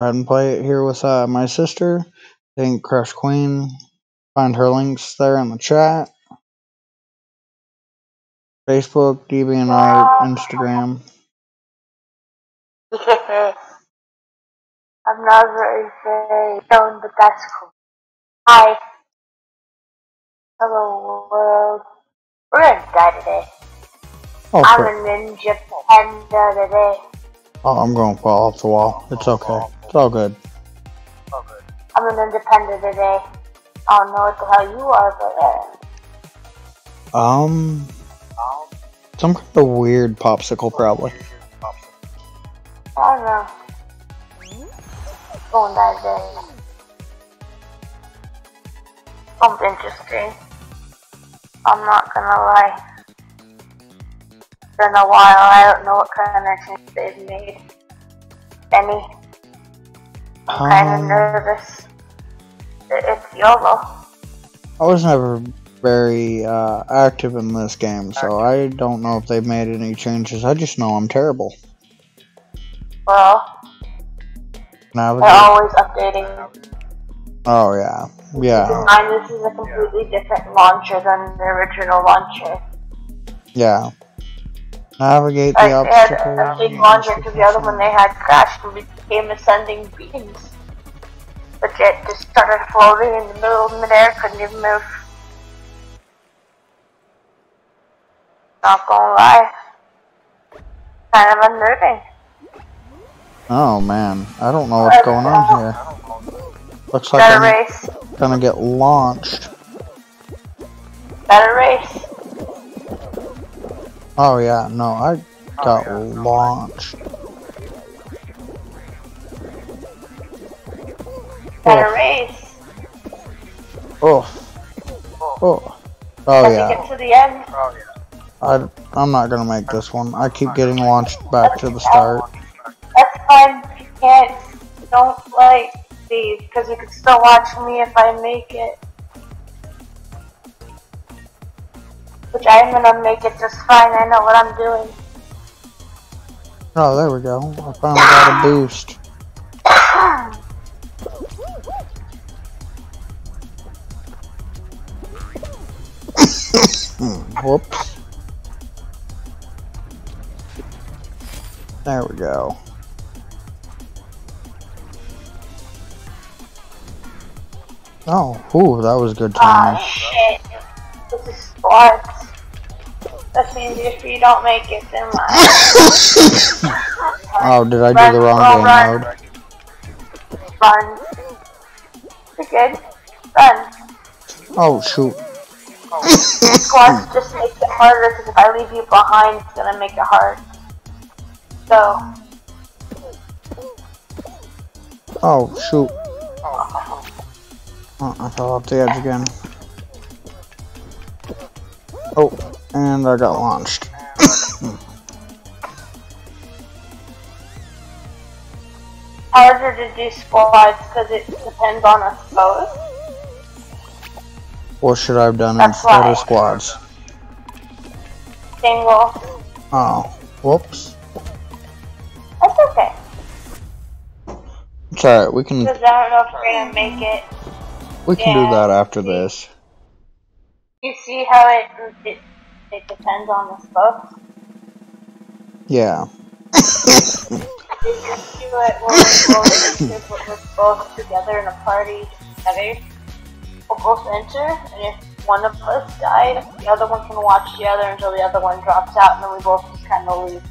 ahead and play it here with uh, my sister. Think Crush Queen. Find her links there in the chat. Facebook, DeviantArt, Instagram. I'm not very very known, but that's cool. Hi. Hello world. We're gonna die today. Oh, I'm a ninja panda today. Oh, I'm going to fall off the wall. It's okay. It's all good. I'm an independent today. I don't know what the hell you are, but uh, Um, some kind of weird popsicle, probably. I don't know. Going die today. Something interesting. I'm not gonna lie. Been a while. I don't know what kind of change they've made. Any. Kind of Um, nervous. It's YOLO. I was never very uh, active in this game, so I don't know if they've made any changes. I just know I'm terrible. Well, Navigate. they're always updating. Oh yeah, yeah, Mine, this is a completely different launcher than the original launcher. yeah. Navigate the they had obstacle. a big launcher because the other one they had crashed and became ascending beams. The jet just started floating in the middle of midair, couldn't even move. Not gonna lie. Kind of unnerving. Oh man, I don't know what's going on here. Looks like Better I'm race. gonna get launched. Better race. Oh yeah, no, I oh, got launched. Better oh. race. Oh, oh, oh Let yeah. get to the end. Oh, I, I'm not gonna make this one. I keep getting launched back to the start. That's fine. You can't, don't like these because you can still watch me if I make it. Which I'm gonna make it just fine. I know what I'm doing. Oh, there we go. I finally got a boost. Whoops. There we go. Oh, ooh, that was good timing. Ah, shit. This is squads. That means if you don't make it, then my Oh, did I do the wrong Run, game run. mode? run. You're good. Run. Oh, shoot. Squads just makes it harder because if I leave you behind, it's gonna make it hard. So, Oh, shoot. Oh, I fell off the edge again. Oh, and I got launched. harder to do squads because it depends on us both. What should I have done That's instead why. of squads? Single. Oh, whoops. That's okay. It's alright, we can Because I don't know if we're gonna make it. we can do that after this. You see how it it, it depends on us both. Yeah. You can do it when we're both, both together in a party together. We'll both enter, and if one of us died, the other one can watch the other until the other one drops out, and then we both just kind of leave.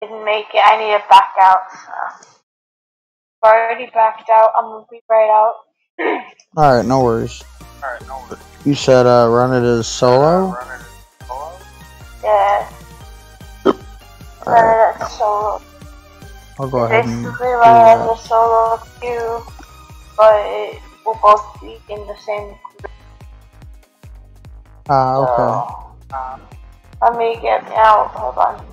Didn't make it. I need to back out. So. I've already backed out. I'm gonna be right out. Alright, no worries. All right, no worries. You said uh run it as solo? Yeah. Alright, Uh, that's solo. I'll go ahead and do Basically run that. as a solo queue, but it will both be in the same group. Ah, okay. So, um, let me get out. Hold on.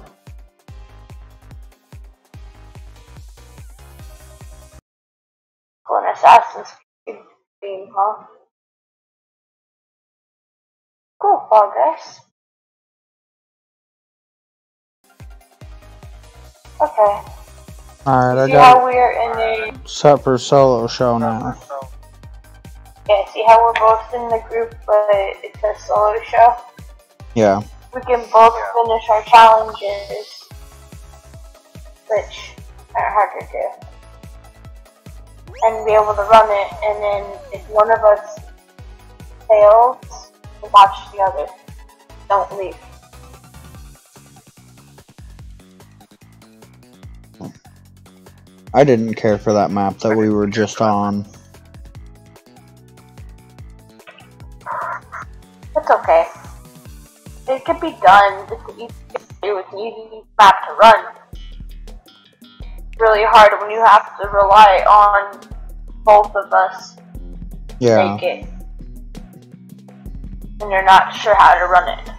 Go an Assassin's Creed theme, huh? Cool, Guys. Okay. Alright, I See how we're in a set for solo show now. yeah. See how we're both in the group, but it's a solo show. Yeah. We can both finish our challenges, which are hard to do, and be able to run it. And then if one of us fails, watch the other. Don't leave. I didn't care for that map that we were just on. It's okay. It could be done. It's easy to do. It's an easy map to run. Really hard when you have to rely on both of us Yeah. make it. And you're not sure how to run it.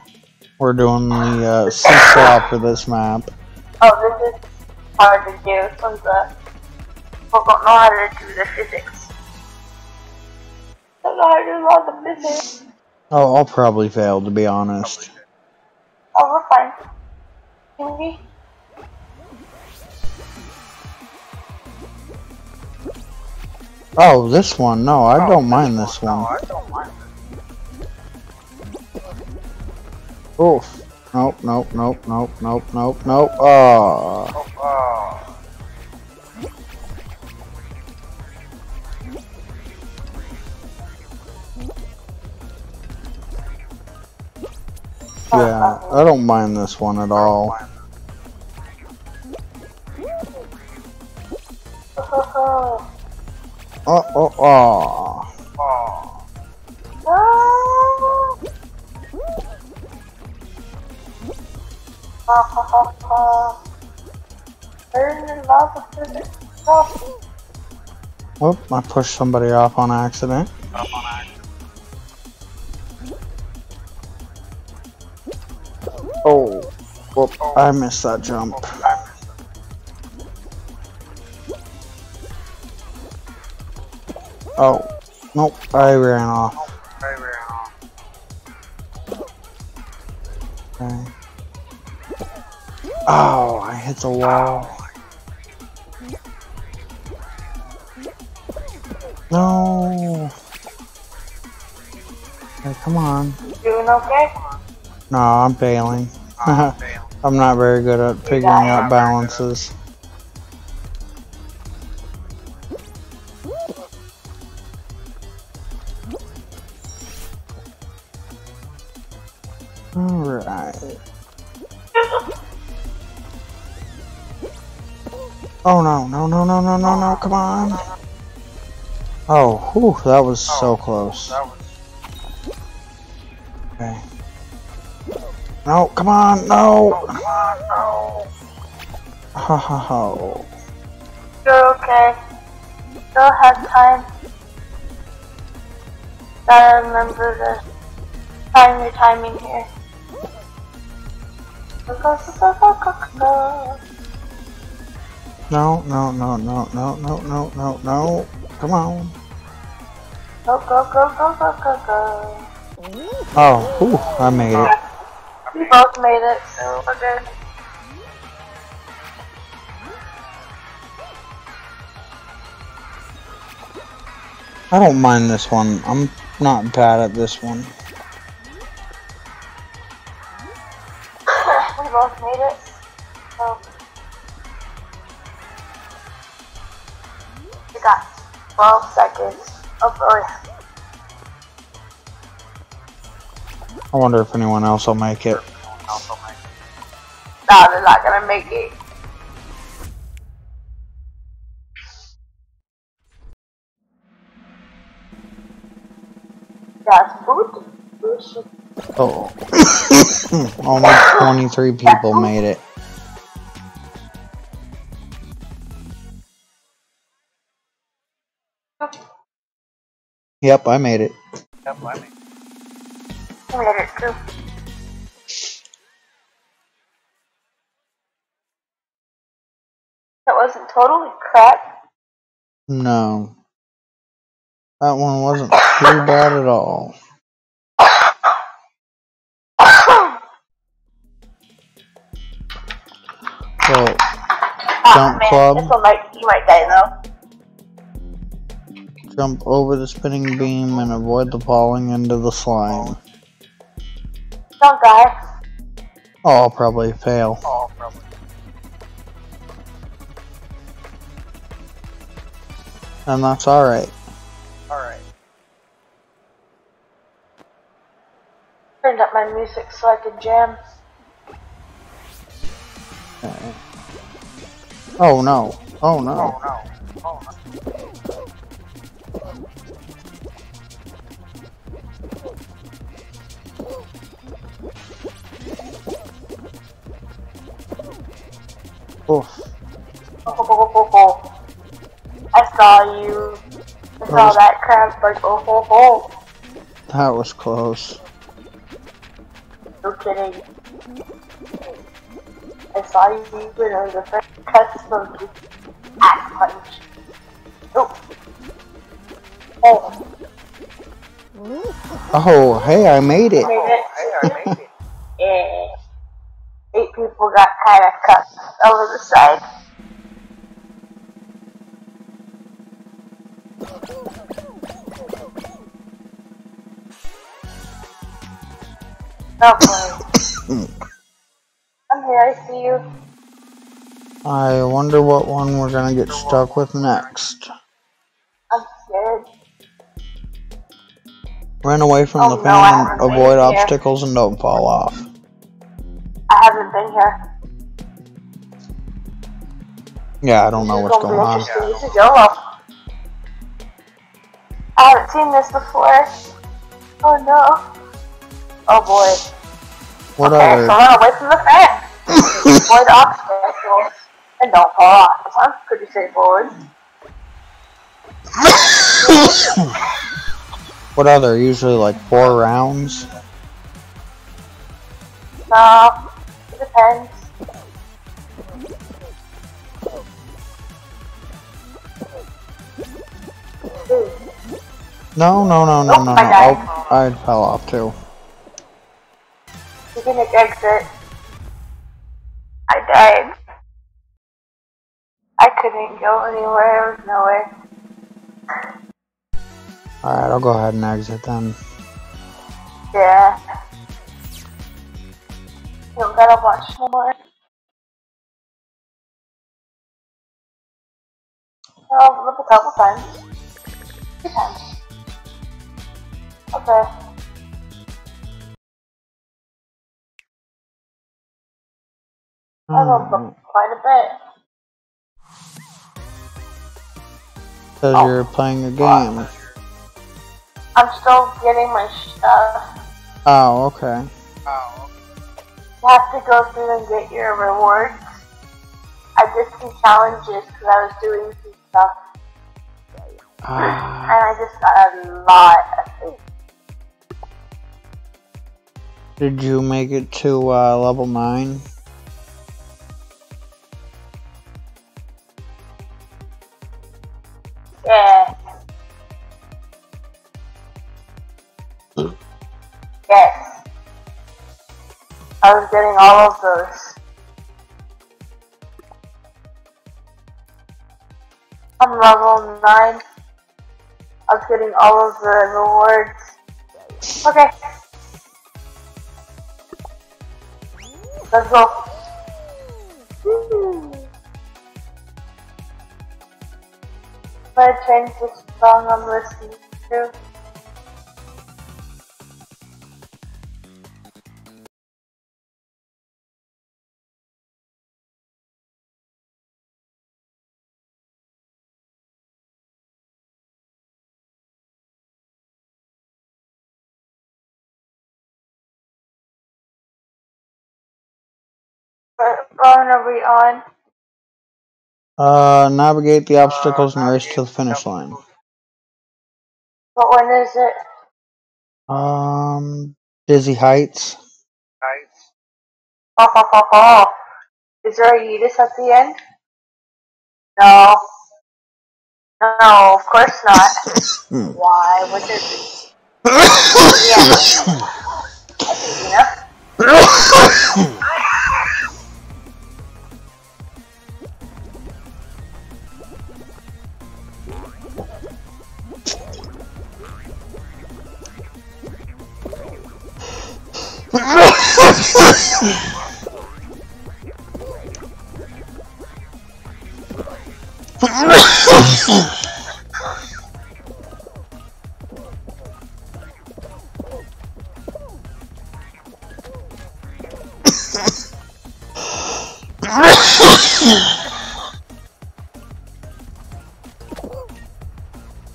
We're doing the uh, seesaw for this map. Oh, this is hard to do since uh, people don't know how to do the physics. Don't know how to do all the physics. Oh, I'll probably fail to be honest. Oh, we're fine. Maybe. Oh, this one. No, oh, I don't mind this one. Oof. Nope, nope, nope, nope, nope, nope, nope. Oh. Yeah, I don't mind this one at all. Oh, oh. Ha ha ha ha. Oh, I pushed somebody off on accident. Oh, whoop, I missed that jump. Oh, nope, I ran off. Okay. Oh, I hit the wall. No. Hey, come on. doing okay? No, I'm failing. I'm not very good at figuring out balances. Oh no, no, no, no, no, no, no, come on. Oh, whew, that was so oh, close. Okay. No, come on, no! Ha ha ha. You're okay. Still have time. Gotta remember to time your timing here. Go, go, go, go, go, go, go. No, no, no, no, no, no, no, no, no. Come on. Go, go, go, go, go, go, go. Oh, whew, I made it. We both made it, so we're good. I don't mind this one. I'm not bad at this one. we both made it. Got 12 seconds. Oh boy. I wonder if anyone else will make it. No, they're not gonna make it. That's boot. Oh. Only 23 people made it. Yep, I made it. I made it too. That wasn't totally crap. No. That one wasn't too bad at all. Ah, so, Jump man, club. This one might, you might die though. Jump over the spinning beam and avoid the falling into the slime. Don't die. Oh, I'll probably fail. And that's alright. Alright. Turned up my music so I could jam. Okay. Oh no. Oh no. Oof. Oh, oh oh, oh, oh, oh. I saw you. I saw Where's- that crab like oh oh oh. That was close. No kidding. I saw you when I was a first custom axe punch. Oh. Oh, Oh, hey, I made it. made it. Yeah. Eight people got kind of cut over the side. Oh. Hmm. I'm here, I see you. I wonder what one we're gonna get stuck with next. I'm scared. Run away from Oh, the no, I fan, haven't avoid here. obstacles, and don't fall off. I haven't been here. Yeah, I don't know what's going on. interesting. This is YOLO. I haven't seen this before. Oh no. Oh boy. What okay, so run away from the fan. Avoid obstacles. And don't fall off. That sounds pretty straightforward. What other? Usually like four rounds. No. It depends. Ooh. No, no, no, no, Nope, no, no. I. Oh, I fell off too. You can exit. I died. I couldn't go anywhere. There was no way. Alright, I'll go ahead and exit then. Yeah. You don't gotta watch no more. I'll look a couple times. Times. Okay. I'll Hmm. look quite a bit. Because Oh. you're playing a game. I'm still getting my stuff. Oh, okay. You have to go through and get your rewards. I did some challenges because I was doing some stuff. Ah, And I just got a lot of things. did you make it to uh, level 9? Yeah. Yes. I was getting all of those. I'm level 9. I was getting all of the rewards. Okay. Let's go. But the song I'm listening to. What phone are we on? Uh, navigate the obstacles and race to the finish line. What one is it? Um, Dizzy Heights. Oh, ho, ho, ho. Is there a Yeetus at the end? No. No, of course not. Hmm. Why would there be? Yeah. That's easy enough.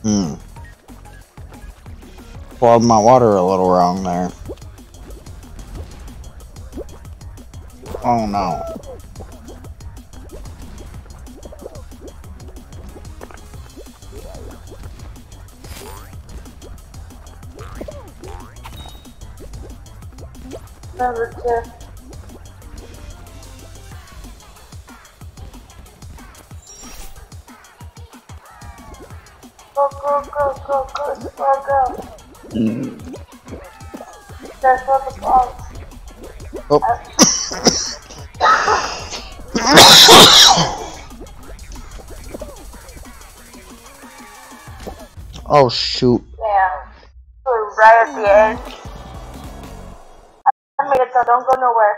Hmm. Boiled my water a little wrong there. Oh no. Number two. Go, go, go, go, go, go, go. That's what the ball. Oh. Oh shoot. Yeah. We're right at the end. I made it so don't go nowhere.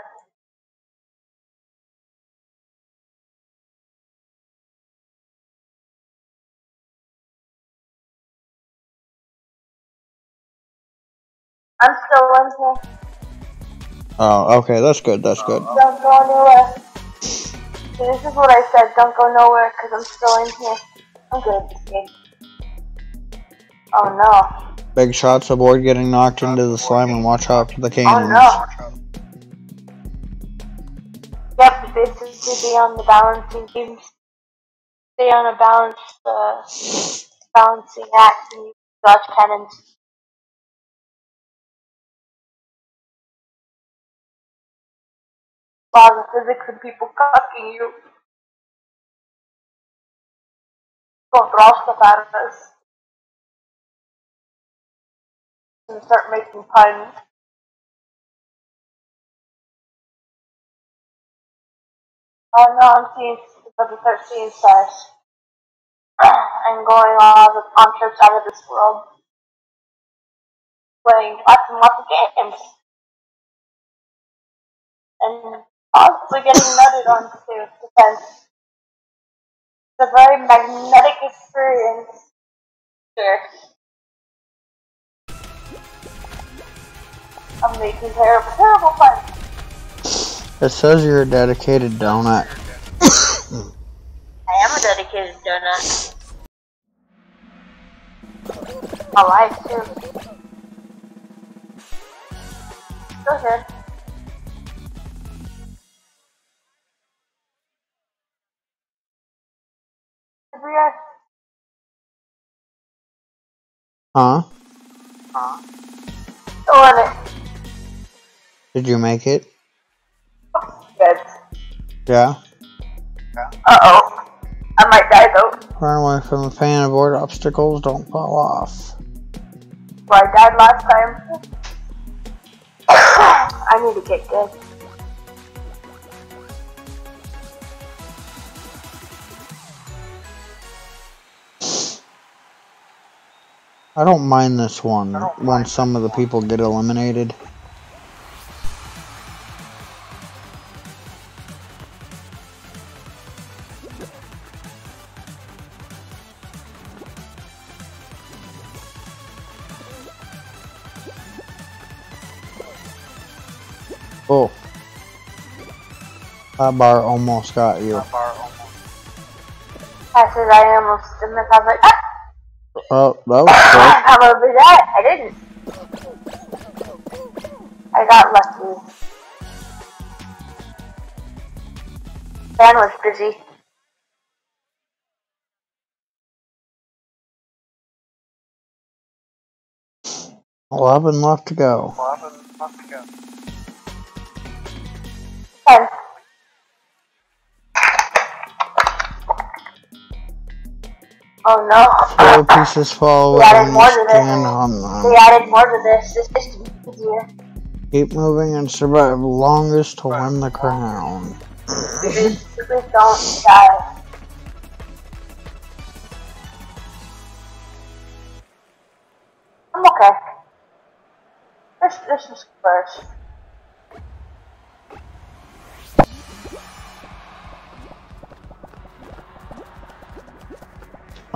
I'm still in here. Oh, okay, that's good, that's good. Don't go anywhere. This is what I said. Don't go nowhere because I'm still in here. I'm good. Okay. Oh no. Big shots aboard getting knocked into the slime and watch out for the cannons. Oh cannons. no. Yep, basically be on the balancing beams. Stay on a balanced, uh, balancing act and you dodge cannons. Wow, the physics and people cucking you. Don't throw stuff at us. And start making puns. Oh no, I'm seeing the 13 stars. I'm going on, the, on trips out of this world. Playing lots and lots of games. And possibly getting nutted on too, because it's a very magnetic experience. Sure. I'm making terrible, terrible fun. It says you're a dedicated donut. I am a dedicated donut. My life too. Go ahead. Huh? still in it. Did you make it? Good. Yeah? Uh oh. I might die though. Run away from the fan, avoid obstacles, don't fall off. Well, I died last time. I need to get good. I don't mind this one once some of the people get eliminated. Oh. That bar almost got you. I said I almost didn't. I was like, ah! Oh, that was quick. However, that I didn't. I got lucky. Dan was busy. Eleven left to go. Ten. Oh no. Four pieces fall We added within more to this. stand on They added more to this. This is easier. Keep moving and survive longest to win the crown. Please don't die. I'm okay. This this is first.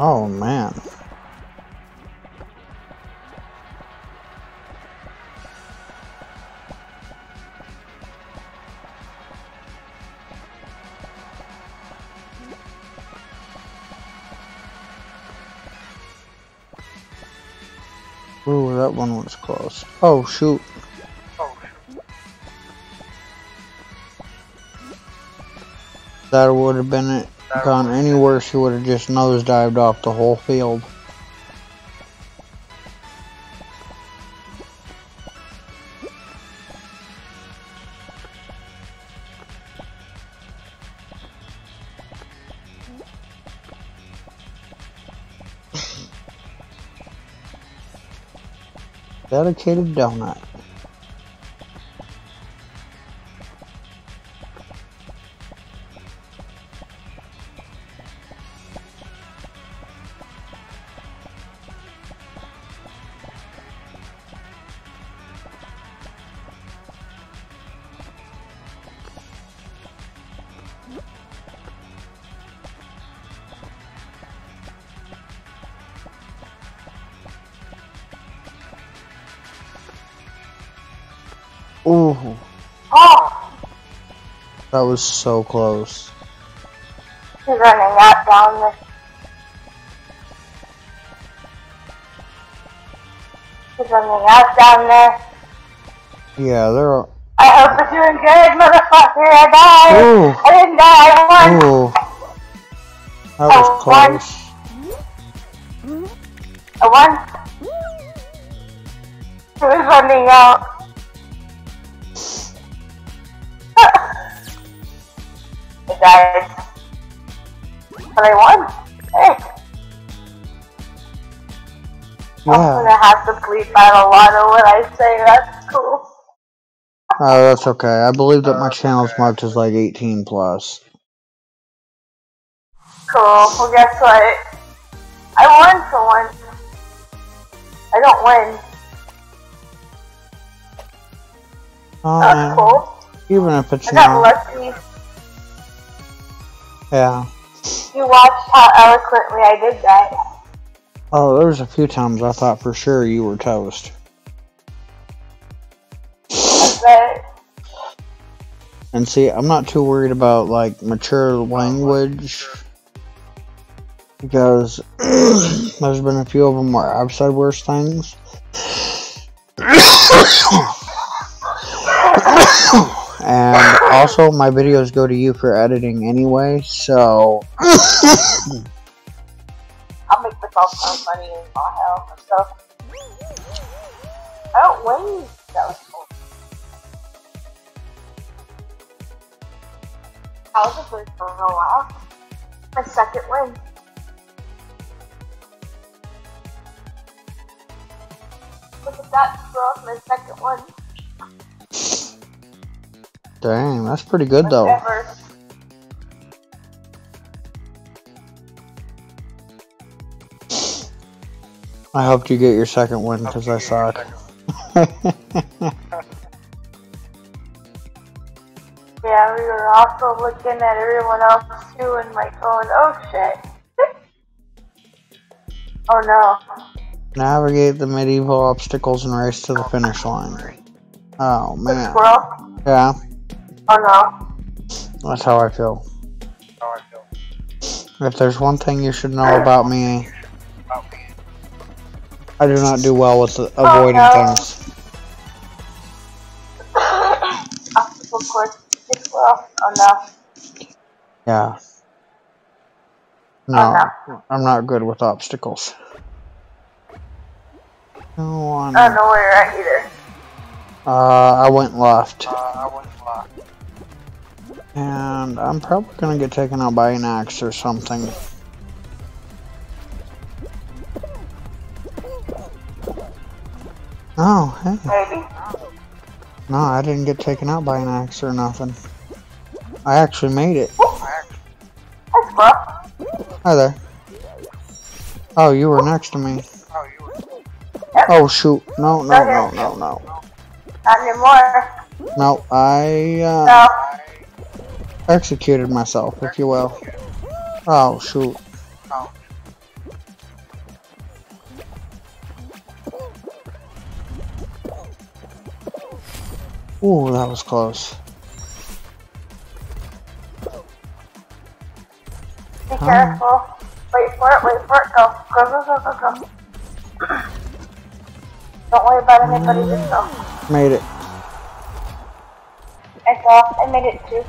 Oh man. Ooh, that one was close. Oh shoot. That would have been it. Gone any worse, he would have just nosedived off the whole field. Dedicated donut. Was so close. he's running out down this. He's running out down there. Yeah, they're. All... I hope you're doing good, motherfucker. I died. Ooh, I didn't die. I won. ooh. That was one. close. I won. He was running out. But I won. Hey, I'm gonna have to bleep out a lot of what I say. That's cool. Oh, that's okay. I believe that my channel's marked as like 18 plus. Cool. Well, guess what? I won for once. I don't win. Oh, that's Alright. cool. Even if it's I got not. lucky. Yeah. You watched how eloquently I did that. Oh, there was a few times I thought for sure you were toast. But And see, I'm not too worried about like mature language because there's been a few of them where I've said worse things. And also, my videos go to you for editing anyway, so I'll make myself sound funny and hell and stuff. I don't win. That was cool. I was a first for a while. My second win. Look at that, bro. My second one. Dang, that's pretty good though. I hope you get your second win because I suck. Yeah, we were also looking at everyone else too and like going, oh shit. oh no. Navigate the medieval obstacles and race to the finish line. Oh man. Yeah, Oh no. that's how I feel. If there's one thing you should know about me, I do not do well with avoiding no. things. Obstacle course. The squirrel. Oh no. Yeah. Oh No, I'm not good with obstacles. No, I'm I don't know where you're at either. Uh, I went left. And I'm probably gonna get taken out by an axe or something. Oh, hey. Maybe. No, I didn't get taken out by an axe or nothing. I actually made it. Hi, there. Oh, you were next to me. Yep. Oh, shoot. No, no, no, no, no. Not anymore. No, I, uh, No executed myself, if you will. Oh, shoot. Oh. Ooh, that was close. Be huh? careful. Wait for it, wait for it, go. Go, go, go, go, go. Don't worry about anybody, just go. Made it. I saw, I made it too.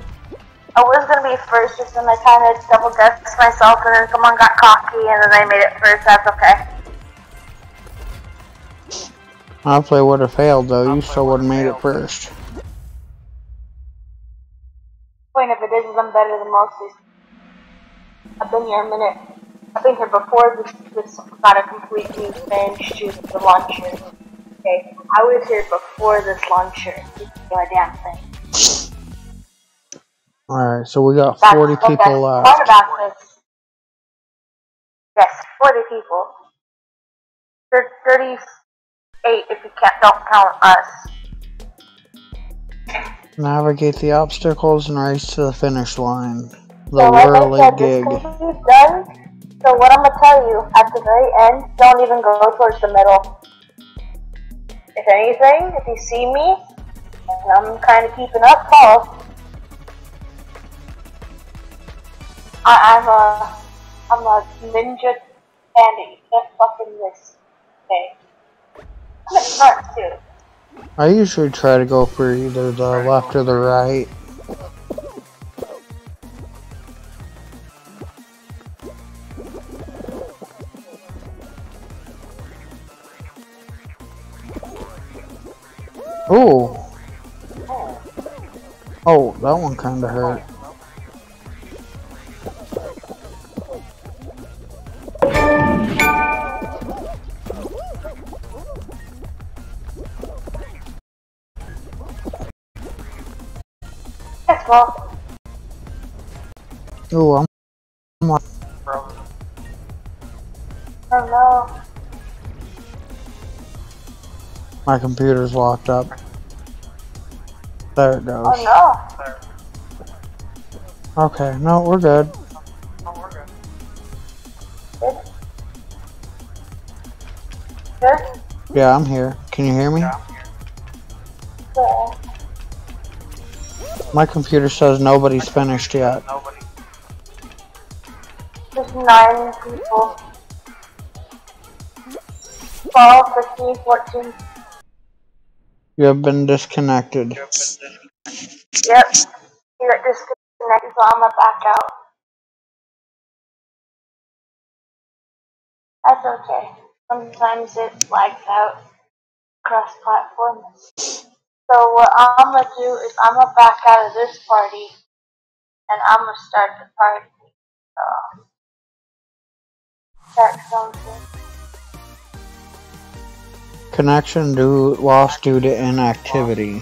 I was gonna be first, just then I kinda double guessed myself and then someone got cocky and then I made it first, that's okay. I play would have failed though. You still would have made it first. Point of it is, is I'm better than most. I've been here a minute. I've been here before this, this got a complete new change to the launcher. Okay, I was here before this launcher. Didn't do a damn thing. Alright, so we got That's 40 the people left. Yes, 40 people. 38 if you can't, don't count us. Navigate the obstacles and race to the finish line. The so like whirly said, gig. this can be done. So what I'm gonna tell you at the very end, don't even go towards the middle. If anything, if you see me, and I'm kind of keeping up, follow. I, I'm a, I'm a ninja. You can't fucking miss. Okay. I'm front too. I usually try to go for either the left or the right. Oh. Oh, that one kinda hurt. Oh, I'm oh no. my computer's locked up. There it goes. Oh no. Okay, no, we're good. Good. Good. Yeah, I'm here. Can you hear me? Good. My computer says nobody's finished yet. There's nine people. 12, 15, 14. You have been disconnected. Yep. You got disconnected, so I'm gonna back out. That's okay. Sometimes it lags out cross platform. So what I'm gonna do is I'm gonna back out of this party and I'm gonna start the party. So sounds good. Connection lost due to inactivity.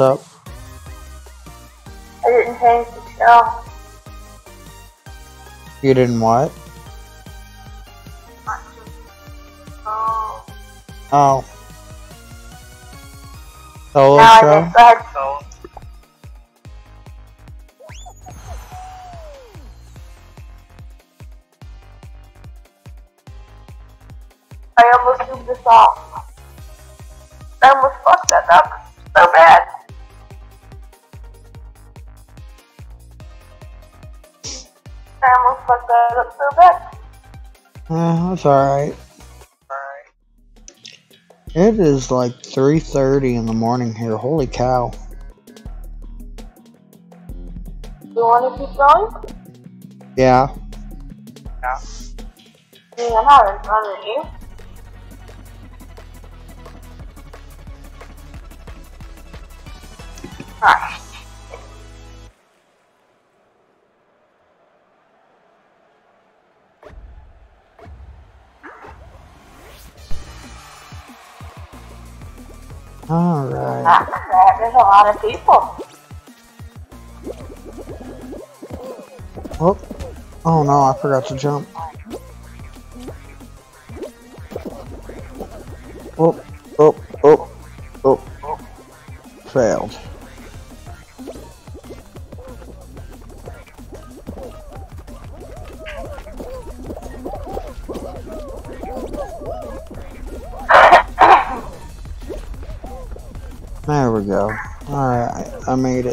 What's up? I didn't change the show. You didn't what? Oh. Oh. Solo Now I show? did. Go ahead. I almost moved this off. I almost fucked that up so bad. Fucked that up so bad. Yeah, that's alright. It is like 3.30 in the morning here. Holy cow. You want to keep going? Yeah. I mean, I'm not in front of you. Alright. There's a lot of people. Oh. Oh no, I forgot to jump. Oh,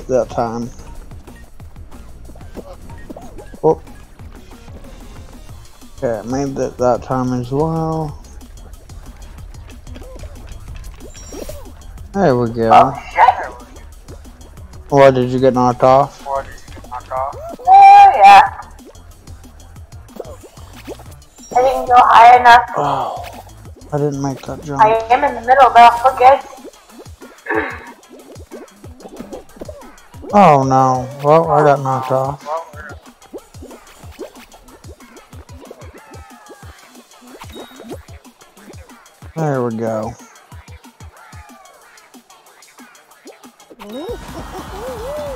that time. Oh. Okay, I made it that time as well. There we go. Oh, shit. What, did you get knocked off? Oh, yeah. I didn't go high enough. Oh, I didn't make that jump. I am in the middle, though. We're good. Oh no. Well, I got knocked off. There we go.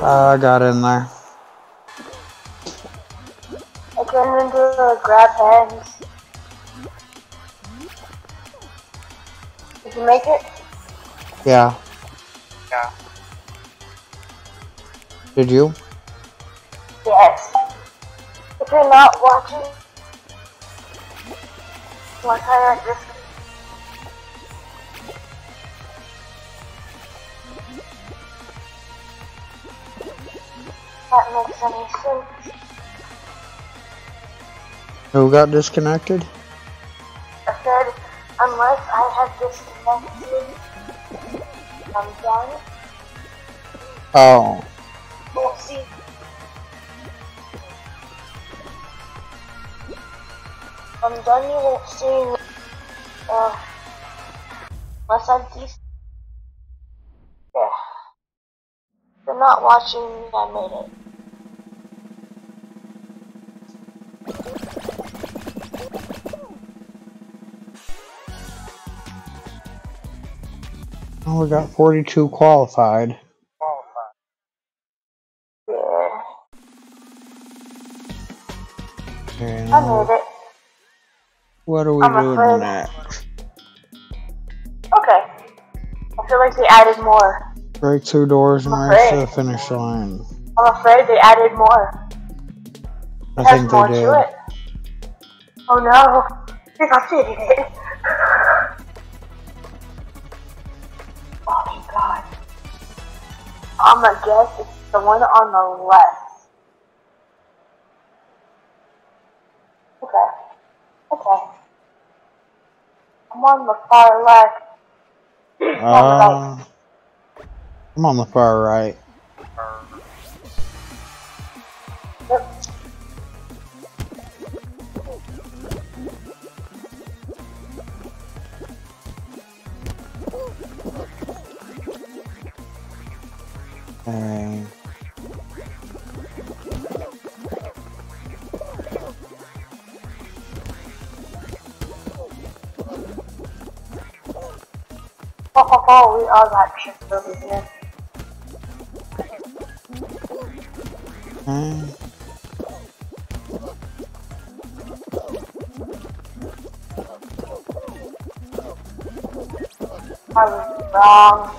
Uh, I got in there. I couldn't into the grab hands. Did you make it? Yeah. Yeah. Did you? Yes. If you're not watching, one time I just that makes any sense. Who got disconnected? I said, unless I have disconnected, I'm done. Oh. I'm done, you won't see me. Uh, unless I'm decent. Yeah. If you're not watching me, I made it. Oh, we got 42 qualified. Qualified. Yeah. I made it. What are we I'm doing next? Okay. I feel like they added more. Break two doors and I'm to afraid. the finish line. I'm afraid they added more. I has think more they did. to it. Oh no. I think I cheated it. Oh my god. I'm gonna guess it's the one on the left. Okay. Okay. I'm on the far left. On. Uh, I'm on the far right. Yep. Okay. Oh, oh, oh, we are got tricked over here. Okay. I was wrong.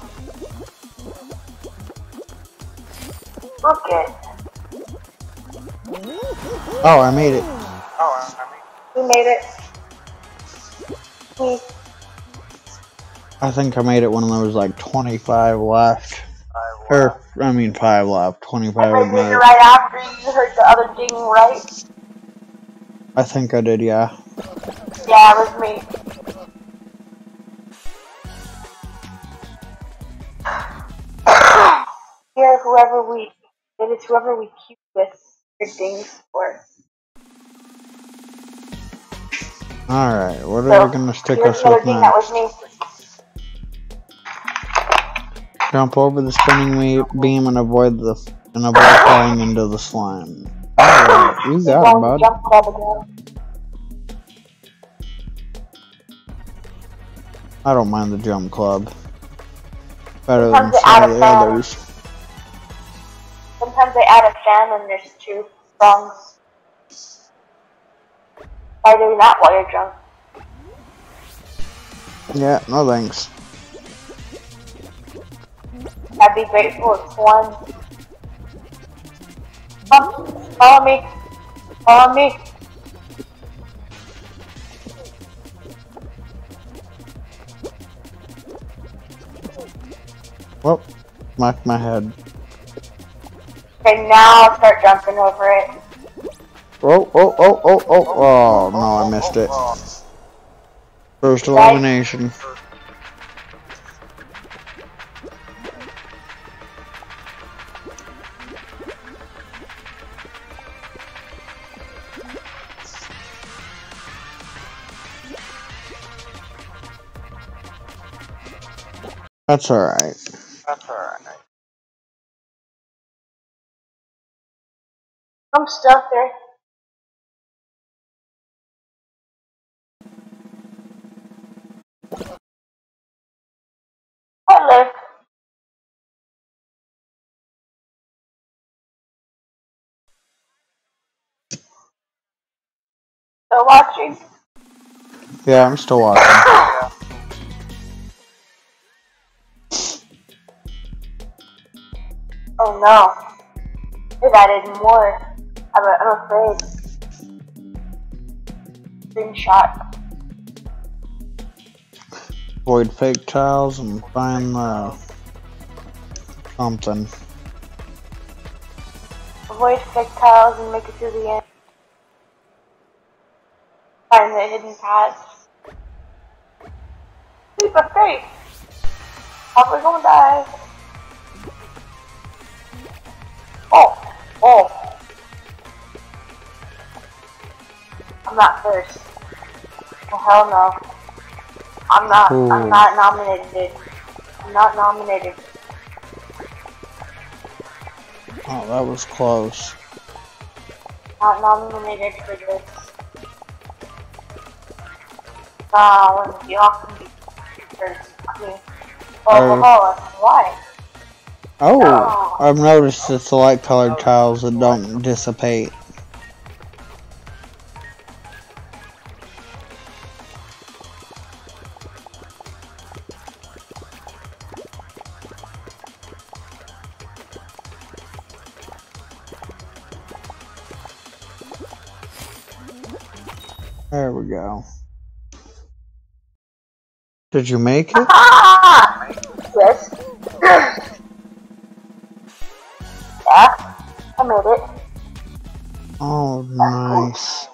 Look it. Oh, I made it. Oh, I mean, We made it. We, I think I made it when there was like 25 left. I Or, I mean, 5 left. 25 I made it right after you heard the other ding right. I think I did, yeah. Yeah, it was me. Here, whoever we, it is whoever we keep with your dings for. Alright, what So, are we gonna stick us with ding that was me. Jump over the spinning beam and avoid the and avoid falling into the slime. Alright, you got it, bud. jump club again. I don't mind the jump club. Better than Sometimes some of the others. Sometimes they add a fan and there's two rungs. Why do not while you're drunk? Yeah, no thanks. I'd be grateful if one. Come, follow me. Follow me. Well, smack my head. Okay, now I'll start jumping over it. Oh, oh, oh, oh, oh, oh, no, I missed it. First elimination. That's alright. That's alright. I'm stuck there. Hello. Still watching? Yeah, I'm still watching. No. They've added more. I'm, I'm afraid. Being shot. Avoid fake tiles and find the something. Avoid fake tiles and make it to the end. Find the hidden paths. Leap of faith! Probably gonna die. I'm not first. Oh, hell no. I'm not, Ooh. I'm not nominated. I'm not nominated. Oh, that was close. Not nominated for this. Nah, when y'all can be first. I mean, oh, oh, why? Oh, I've noticed it's the light colored tiles that don't dissipate. Did you make it? Ah! Yes. yeah, I made it. Oh, nice.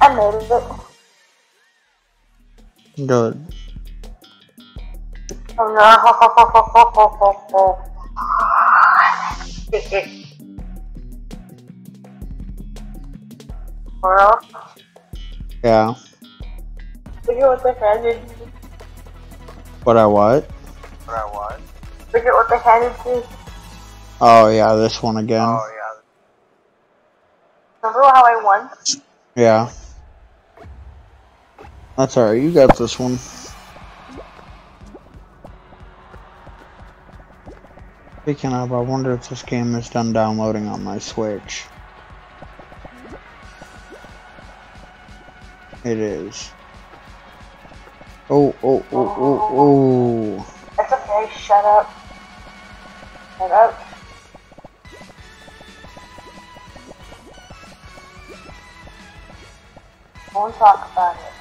I made it. Good. Oh no. Well, Yeah. forget what they handed me. But I what? But I was. Forget what they handed me. Oh, yeah, this one again. Oh, yeah. Remember how I won? Yeah. That's alright, you got this one. Speaking of, I wonder if this game is done downloading on my Switch. It is. Oh, oh, oh, oh, oh. That's okay, shut up. Shut up. Won't talk about it.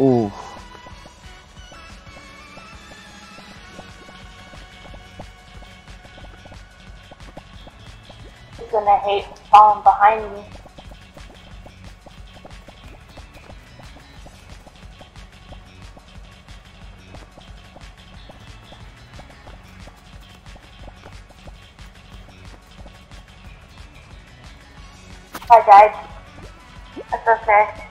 Ooh. He's gonna hate falling behind me. I died. That's okay.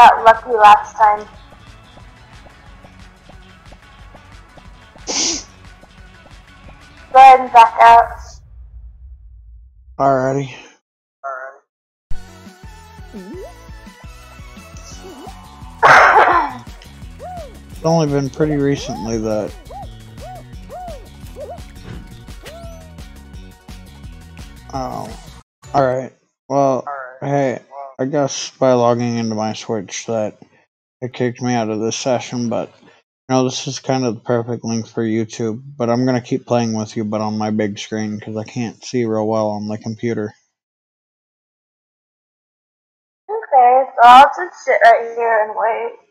Got lucky last time. Go ahead and back out. Alrighty. It's only been pretty recently that Oh. Alright. Well, hey, I guess by logging into my Switch that it kicked me out of this session, but you know, this is kind of the perfect link for YouTube. But I'm gonna keep playing with you, but on my big screen because I can't see real well on the computer. Okay, so I'll just sit right here and wait.